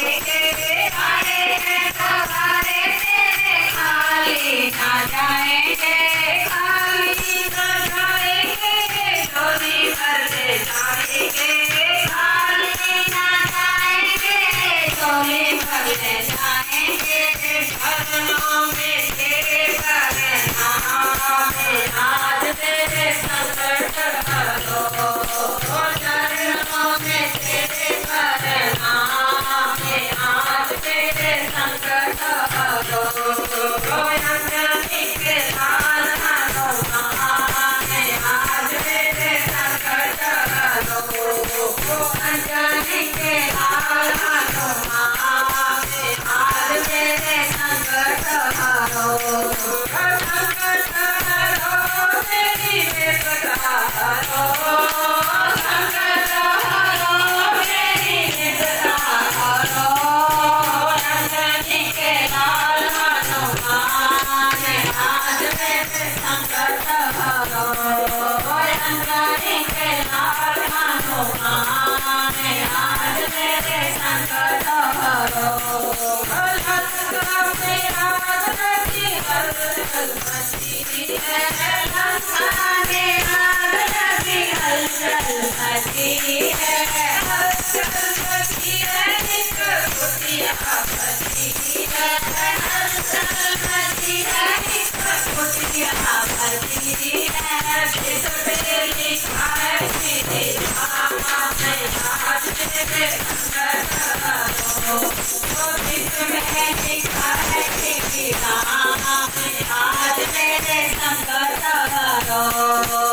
Hey, hey, hey, hey. संग सवरो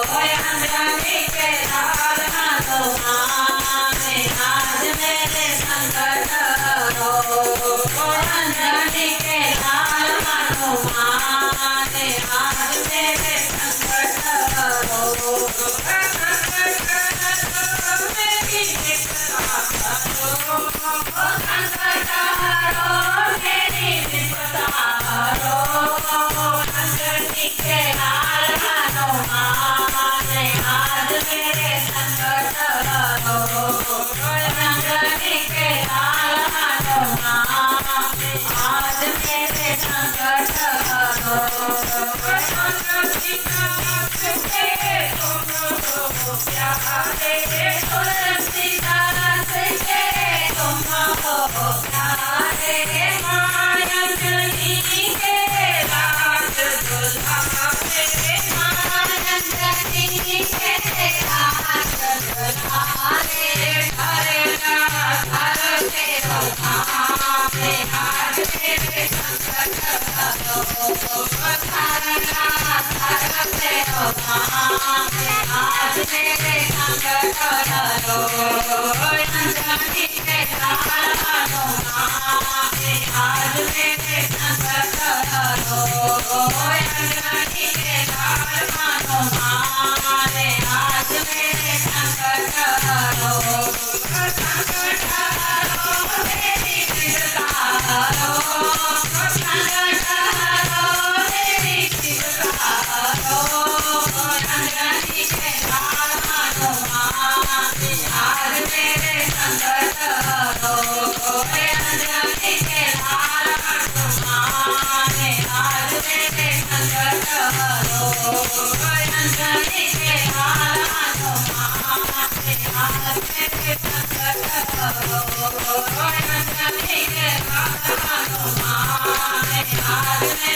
I'm